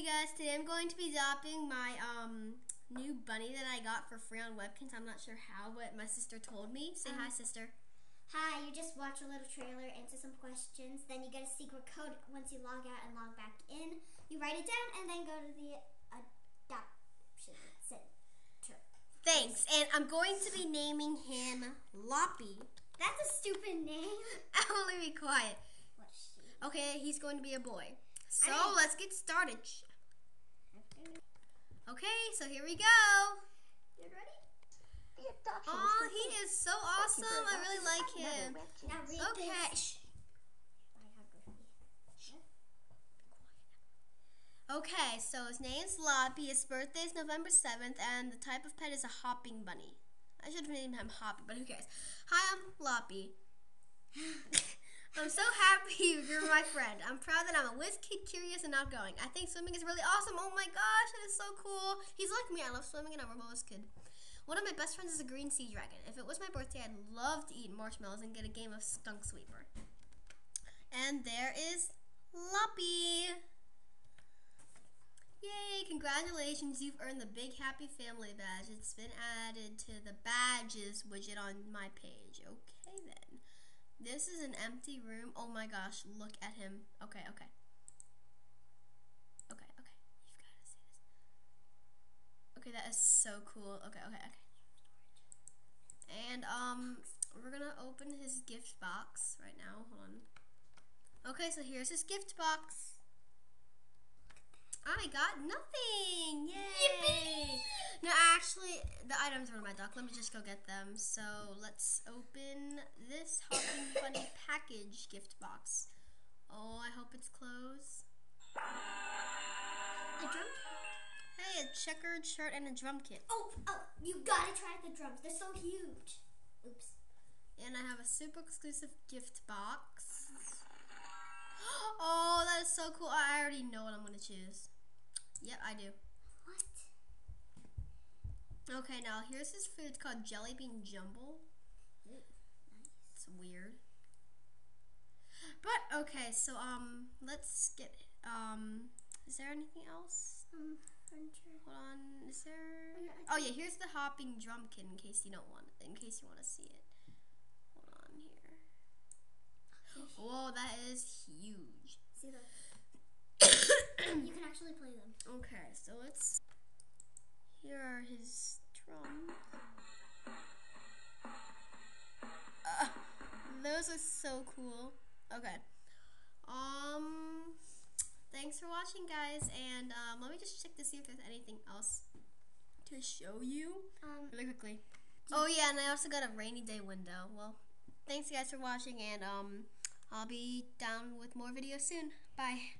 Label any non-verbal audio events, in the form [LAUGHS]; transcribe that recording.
Hey guys, today I'm going to be adopting my um new bunny that I got for free on Webkinz. I'm not sure how, but my sister told me. Say hi, Um, sister. Hi, you just watch a little trailer, answer some questions, then you get a secret code once you log out and log back in. You write it down and then go to the adoption center. Thanks. And I'm going to be naming him Loppy. That's a stupid name. [LAUGHS] Emily, be quiet. What's she? Okay, he's going to be a boy. So let's get started. Okay, so here we go. You ready? Oh, he is so awesome. I really like him. Another Webkinz. Now read Okay. Okay, so his name is Loppy. His birthday is November 7th, and the type of pet is a hopping bunny. I should have named him Hoppy, but who cares? Hi, I'm Loppy. [LAUGHS] I'm so happy [LAUGHS] you're my friend. I'm proud that I'm a whiz kid, curious and outgoing. I think swimming is really awesome. Oh my gosh, it is so cool. He's like me. I love swimming and I'm a whiz kid. One of my best friends is a green sea dragon. If it was my birthday, I'd love to eat marshmallows and get a game of skunk sweeper. And there is Loppy. Yay, congratulations, you've earned the Big Happy Family badge. It's been added to the badges widget on my page. Okay then. This is an empty room. Oh my gosh, look at him. Okay, okay. Okay, okay. You've got to see this. Okay, that is so cool. Okay, okay, okay. And um we're gonna open his gift box right now. Hold on. Okay, so here's his gift box. I got nothing! Yay! No, actually, the items are in my dock. Let me just go get them. So let's open this Hopping Bunny [COUGHS] package gift box. Oh, I hope it's closed. The drum kit? Hey, a checkered shirt and a drum kit. Oh, oh, you gotta try the drums. They're so huge. Oops. And I have a super exclusive gift box. [GASPS] Oh, that is so cool. I already know what I'm going to choose. Yep, I do. What? Okay, now here's his food. It's called Jelly Bean Jumble. It's weird. But okay, so um let's get um is there anything else? Um. Hold on, is there Oh, yeah, Oh yeah, here's the hopping drumkin in case you don't want in case you want to see it. Hold on here. Whoa, that is huge. See [COUGHS] you can actually play them. Okay, so let's. Here are his drums. Uh, those are so cool. Okay. Um. Thanks for watching, guys, and um, let me just check to see if there's anything else to show you Um, really quickly. Oh yeah, and I also got a rainy day window. Well, thanks guys for watching, and um, I'll be down with more videos soon. Bye.